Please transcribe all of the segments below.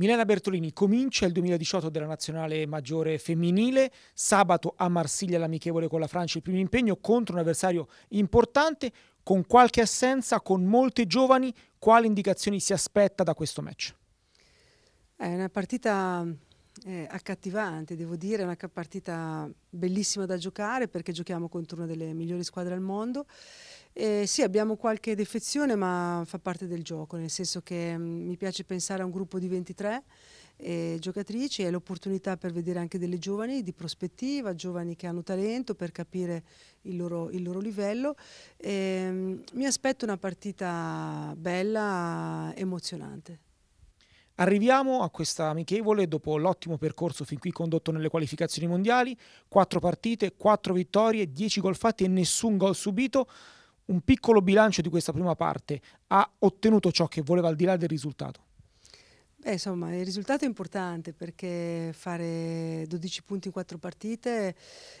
Milena Bertolini comincia il 2018 della nazionale maggiore femminile, sabato a Marsiglia l'amichevole con la Francia il primo impegno contro un avversario importante, con qualche assenza, con molte giovani, quali indicazioni si aspetta da questo match? È una partita eh, accattivante, devo dire, è una partita bellissima da giocare perché giochiamo contro una delle migliori squadre al mondo. Eh, sì, abbiamo qualche defezione, ma fa parte del gioco, nel senso che mh, mm, mi piace pensare a un gruppo di 23 eh, giocatrici e l'opportunità per vedere anche delle giovani di prospettiva, giovani che hanno talento per capire il loro, il loro livello. Eh, mi aspetto una partita bella, emozionante. Arriviamo a questa amichevole dopo l'ottimo percorso fin qui condotto nelle qualificazioni mondiali, quattro partite, quattro vittorie, dieci gol fatti e nessun gol subito. Un piccolo bilancio di questa prima parte ha ottenuto ciò che voleva al di là del risultato. Beh, insomma, il risultato è importante perché fare 12 punti in 4 partite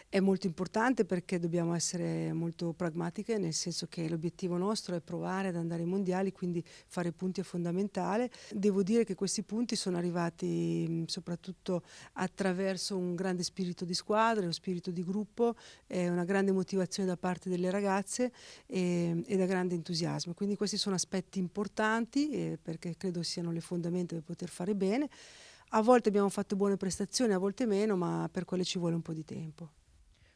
è molto importante perché dobbiamo essere molto pragmatiche, nel senso che l'obiettivo nostro è provare ad andare ai mondiali, quindi fare punti è fondamentale. Devo dire che questi punti sono arrivati soprattutto attraverso un grande spirito di squadra, uno spirito di gruppo, una grande motivazione da parte delle ragazze e, e da grande entusiasmo. Quindi questi sono aspetti importanti eh, perché credo siano le fondamenta del poter fare bene. A volte abbiamo fatto buone prestazioni, a volte meno, ma per quelle ci vuole un po' di tempo.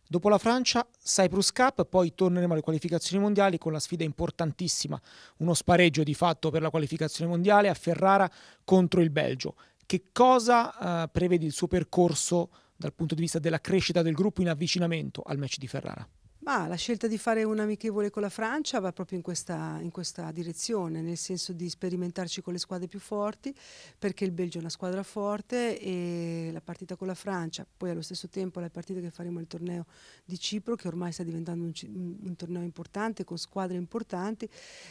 Dopo la Francia, Cyprus Cup, poi torneremo alle qualificazioni mondiali con la sfida importantissima, uno spareggio di fatto per la qualificazione mondiale a Ferrara contro il Belgio. Che cosa eh, prevede il suo percorso dal punto di vista della crescita del gruppo in avvicinamento al match di Ferrara? Ma la scelta di fare un amichevole con la Francia va proprio in questa, in questa, direzione, nel senso di sperimentarci con le squadre più forti, perché il Belgio è una squadra forte e la partita con la Francia, poi allo stesso tempo la partita che faremo al torneo di Cipro, che ormai sta diventando un, un torneo importante, con squadre importanti,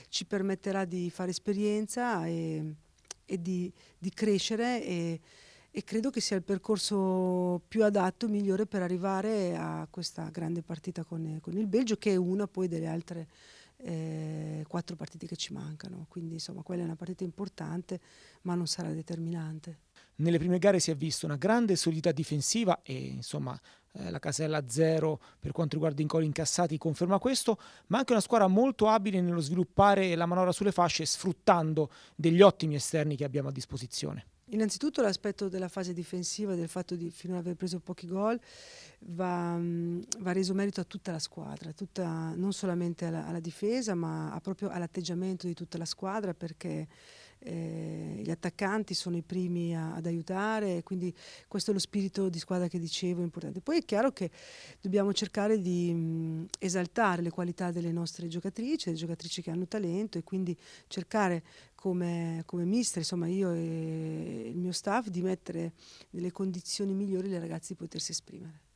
ci permetterà di fare esperienza e, e di, di crescere. E, e credo che sia il percorso più adatto, migliore per arrivare a questa grande partita con, con il Belgio che è una poi delle altre eh, quattro partite che ci mancano, quindi insomma quella è una partita importante ma non sarà determinante. Nelle prime gare si è visto una grande solidità difensiva e insomma eh, la casella zero per quanto riguarda i gol incassati conferma questo, ma anche una squadra molto abile nello sviluppare la manovra sulle fasce sfruttando degli ottimi esterni che abbiamo a disposizione. Innanzitutto l'aspetto della fase difensiva, del fatto di finora aver preso pochi gol, va, va, reso merito a tutta la squadra, tutta, non solamente alla, alla difesa, ma proprio all'atteggiamento di tutta la squadra, perché eh, gli attaccanti sono i primi a, ad aiutare, quindi questo è lo spirito di squadra che dicevo importante. Poi è chiaro che dobbiamo cercare di mh, esaltare le qualità delle nostre giocatrici, le giocatrici che hanno talento e quindi cercare come, come mister, insomma io e il mio staff, di mettere nelle condizioni migliori le ragazze di potersi esprimere.